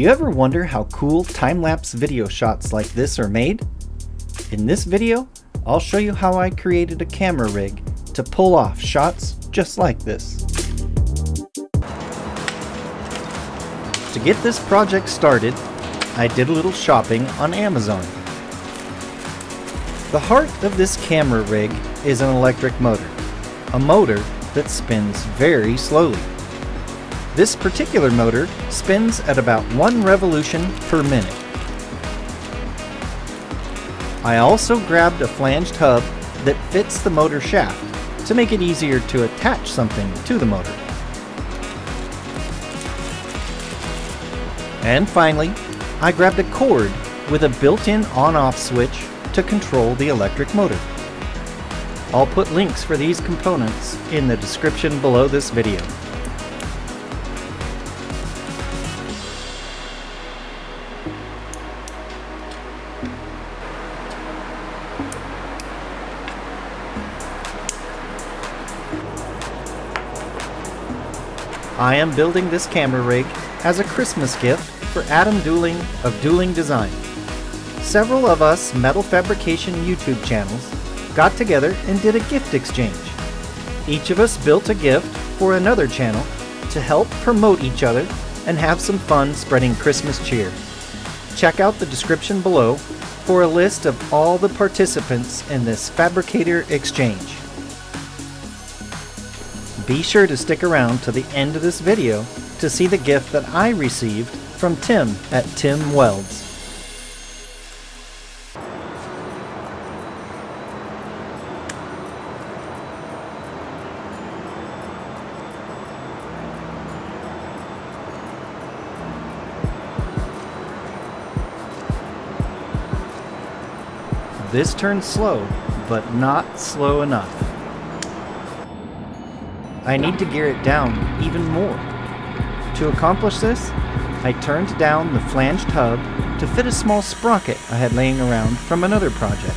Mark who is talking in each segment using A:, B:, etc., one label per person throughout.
A: You ever wonder how cool time-lapse video shots like this are made? In this video, I'll show you how I created a camera rig to pull off shots just like this. To get this project started, I did a little shopping on Amazon. The heart of this camera rig is an electric motor, a motor that spins very slowly. This particular motor spins at about one revolution per minute. I also grabbed a flanged hub that fits the motor shaft to make it easier to attach something to the motor. And finally, I grabbed a cord with a built-in on-off switch to control the electric motor. I'll put links for these components in the description below this video. I am building this camera rig as a Christmas gift for Adam Dueling of Dueling Design. Several of us metal fabrication YouTube channels got together and did a gift exchange. Each of us built a gift for another channel to help promote each other and have some fun spreading Christmas cheer. Check out the description below for a list of all the participants in this fabricator exchange. Be sure to stick around to the end of this video to see the gift that I received from Tim at Tim Welds. This turns slow, but not slow enough. I need to gear it down even more. To accomplish this, I turned down the flanged hub to fit a small sprocket I had laying around from another project.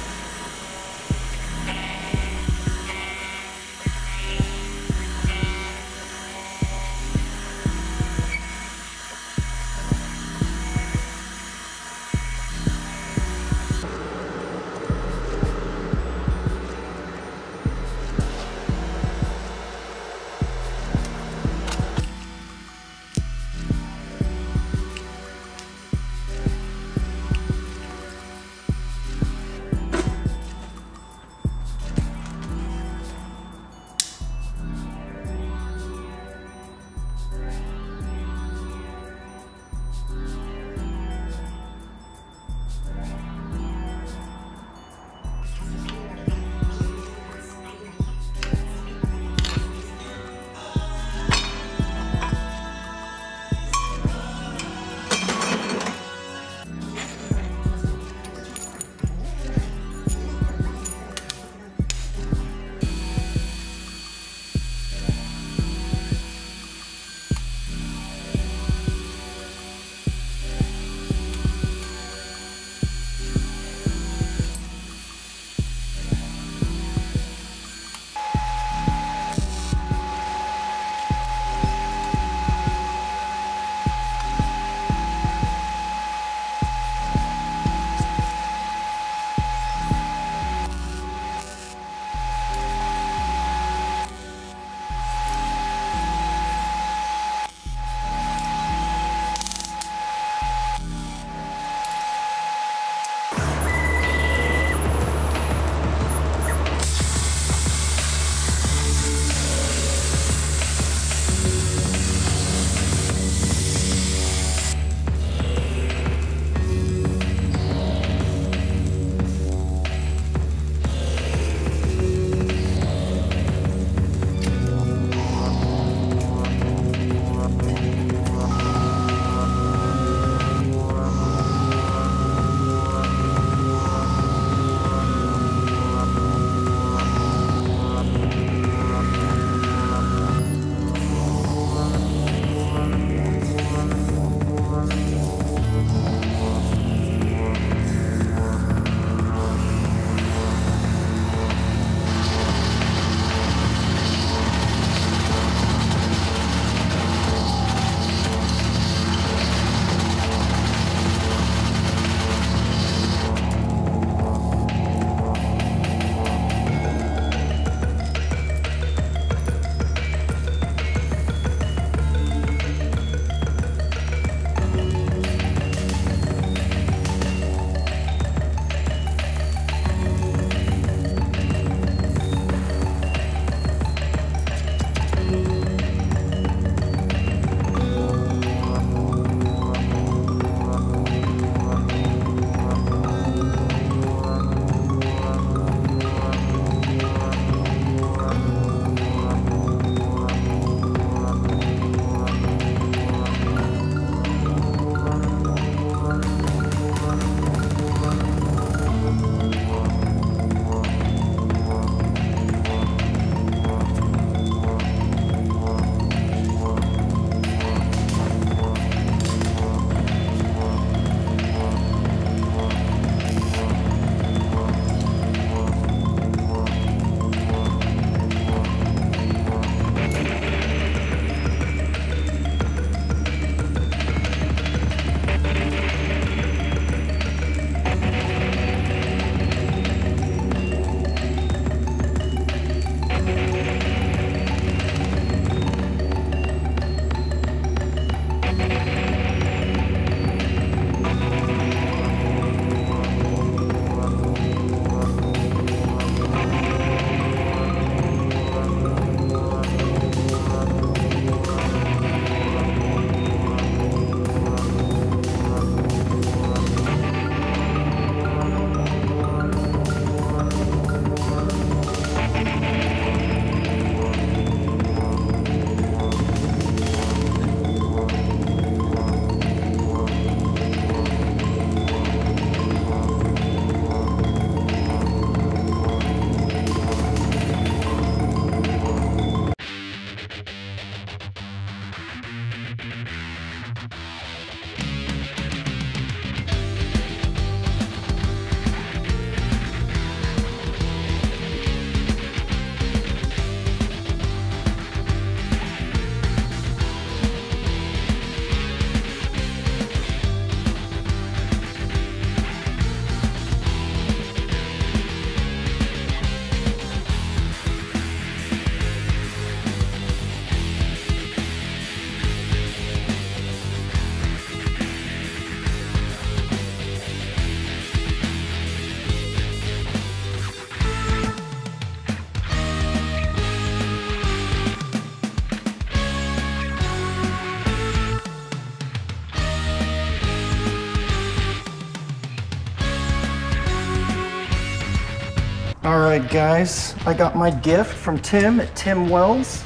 A: All right, guys, I got my gift from Tim at Tim Welds.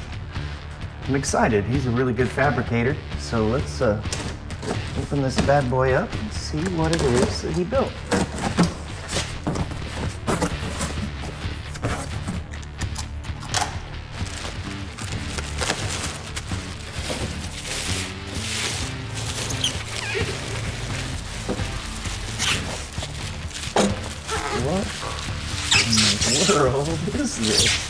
A: I'm excited. He's a really good fabricator. So let's uh, open this bad boy up and see what it is that he built. The world is this?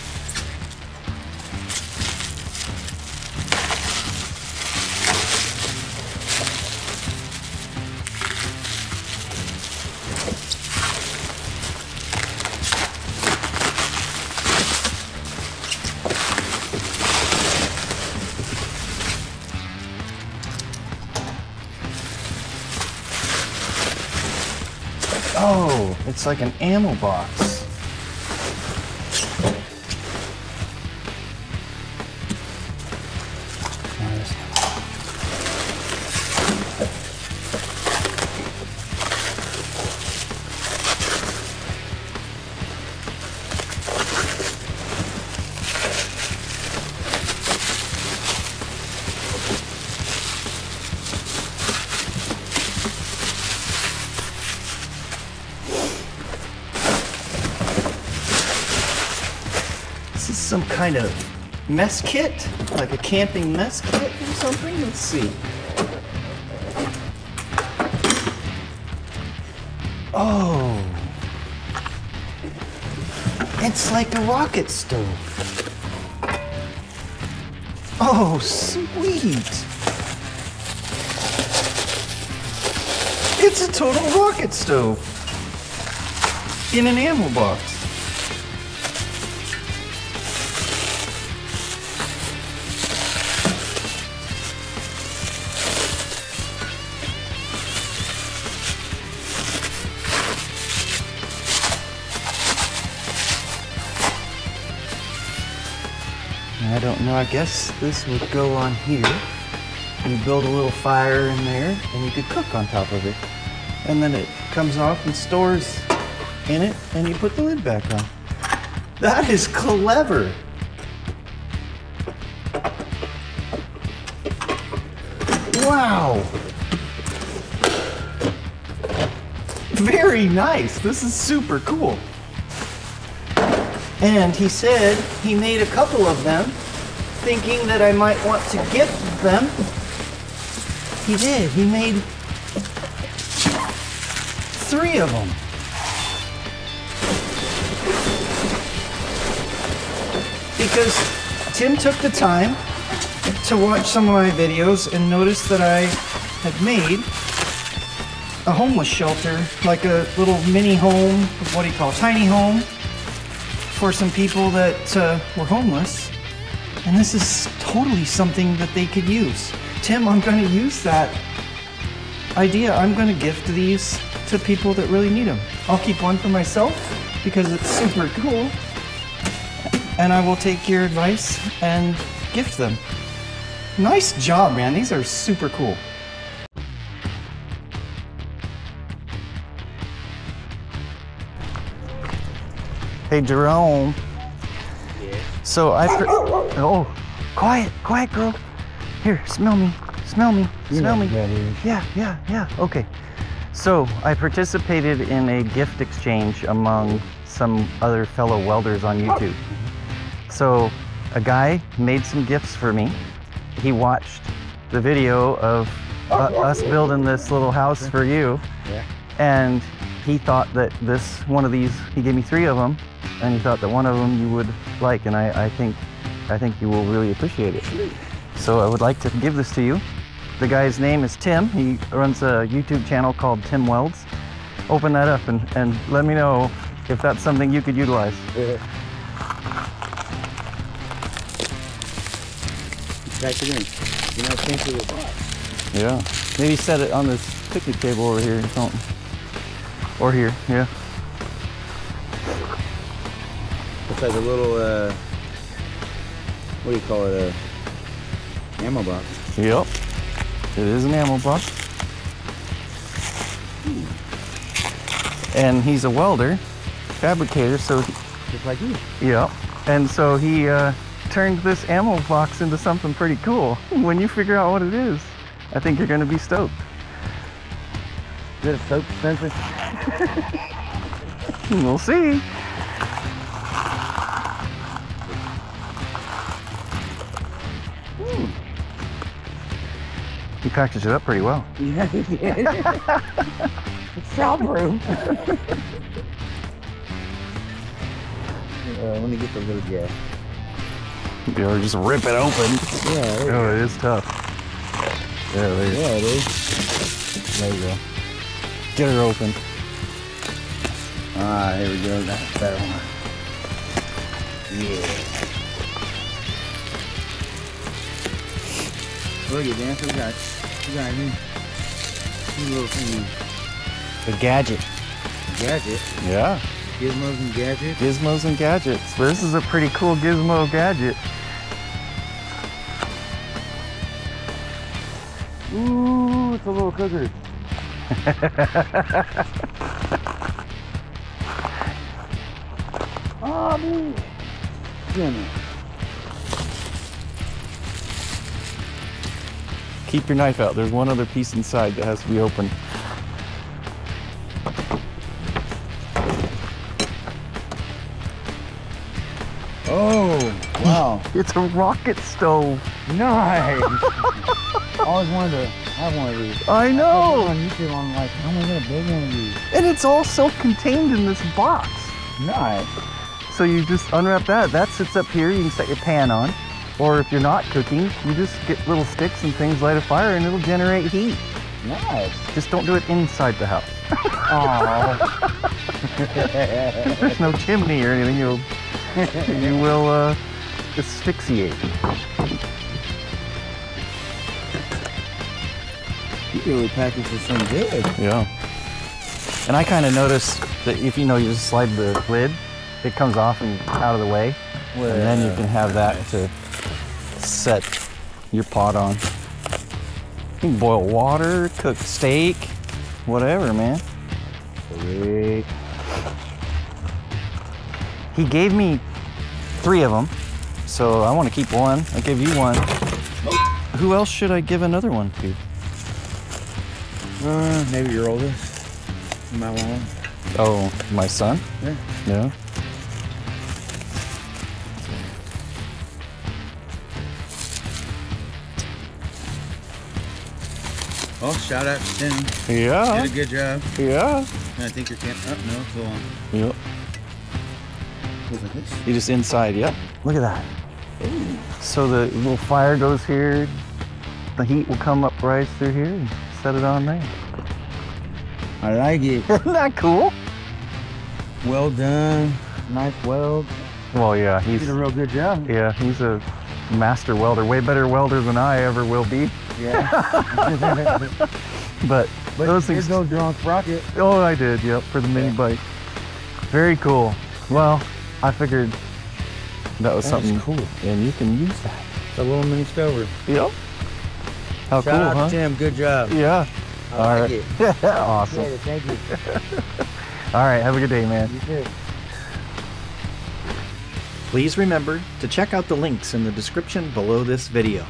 A: Oh, it's like an ammo box. This is some kind of mess kit, like a camping mess kit or something. Let's see. Oh, it's like a rocket stove. Oh, sweet. It's a total rocket stove in an ammo box. I. I guess this would go on here. You build a little fire in there, and you could cook on top of it. And then it comes off and stores in it, and you put the lid back on. That is clever. Wow. Very nice. This is super cool. And he said he made a couple of them, thinking that I might want to gift them. He did. He made three of them. Because Tim took the time to watch some of my videos and noticed that I had made a homeless shelter, like a little mini home, what do you call it, tiny home for some people that uh, were homeless. And this is totally something that they could use. Tim, I'm going to use that idea. I'm going to gift these to people that really need them. I'll keep one for myself because it's super cool. And I will take your advice and gift them. Nice job, man. These are super cool. Hey, Jerome. So I. Oh, quiet, quiet, girl. Here, smell me, smell me, smell me. Yeah, yeah, yeah. Okay. So I participated in a gift exchange among some other fellow welders on YouTube. So a guy made some gifts for me. He watched the video of uh, us building this little house for you.
B: Yeah.
A: And he thought that this one of these, he gave me three of them, and he thought that one of them you would like, and I, I think, I think you will really appreciate it. So I would like to give this to you. The guy's name is Tim. He runs a YouTube channel called Tim Welds. Open that up and, and let me know if that's something you could utilize. Yeah.
B: Back again. You know, came through the box.
A: Yeah. Maybe set it on this picnic table over here or something. Or here, yeah.
B: Looks like a little, uh, what do you call it? A ammo box.
A: Yep. It is an ammo box. And he's a welder, fabricator, so
B: just like you.
A: Yep. And so he uh, turned this ammo box into something pretty cool. When you figure out what it is, I think you're going to be stoked.
B: Is it a soap dispenser?
A: We'll see. He packaged it up pretty well.
B: Yeah, he did. it's soundproof. uh, let me get the little guy.
A: You just rip it open.
B: Yeah,
A: Oh, it is tough. Yeah, there you
B: go. Yeah, it is.
A: There you go. Get her open.
B: Ah, here we go. That's a better one. Yeah. Look at Dan, we got we got a new, new little thing,
A: A gadget.
B: gadget,
A: Yeah.
B: gizmos and gadgets.
A: Gizmos and gadgets. This is a pretty cool gizmo gadget.
B: Ooh, it's a little cooker. man. Damn it.
A: Keep your knife out. There's one other piece inside that has to be opened.
B: Oh, wow.
A: It's a rocket stove.
B: nice. I always wanted to have one of these.
A: I
B: I
A: know.
B: on YouTube, I'm like, how am I gonna build one of these?
A: And it's all self-contained in this box.
B: Nice.
A: So you just unwrap that. That sits up here. You can set your pan on. Or if you're not cooking, you just get little sticks and things, light a fire, and it'll generate heat.
B: Nice.
A: Just don't do it inside the house.
B: Oh.
A: There's no chimney or anything. You'll you will uh, asphyxiate.
B: you really packaged this thing good.
A: Yeah. And I kind of noticed that if you know you just slide the lid, it comes off and out of the way, and then you can have that to set your pot on. You can boil water, cook steak, whatever, man.
B: Sweet.
A: He gave me three of them, so I want to keep one. I give you one. Who else should I give another one to?
B: Uh, maybe your oldest. My one.
A: Oh, my son?
B: Yeah.
A: Yeah.
B: Oh, shout out to Tim.
A: Yeah.
B: Did a good job.
A: Yeah.
B: And I think your camp. Oh, no, it's on.
A: Yep.
B: Like this.
A: You just inside, yep. Look at that. So the little fire goes here, the heat will come up right through here and set it on there.
B: I like it.
A: Isn't that cool?
B: well done. Nice weld.
A: Well, yeah, he's
B: did a real good job.
A: yeah, he's a master welder, way better welder than I ever will be.
B: Yeah.
A: But,
B: but
A: those
B: here
A: things.
B: goes your own sprocket.
A: Oh, I did. Yep, for the mini
B: Yeah.
A: bike. Very cool. Well, I figured that was
B: That
A: something
B: cool.
A: and you can use that.
B: The little mini stover.
A: Yep. How
B: Shout
A: cool,
B: out
A: huh?
B: to Tim. Good job.
A: Yeah.
B: I
A: All
B: like
A: right.
B: it.
A: awesome.
B: Yeah, thank you.
A: All right. Have a good day, man.
B: You too.
C: Please remember to check out the links in the description below this video.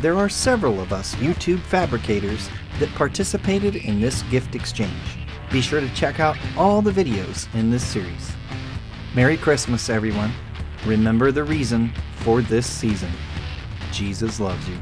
C: There are several of us YouTube fabricators that participated in this gift exchange. Be sure to check out all the videos in this series. Merry Christmas, everyone. Remember the reason for this season. Jesus loves you.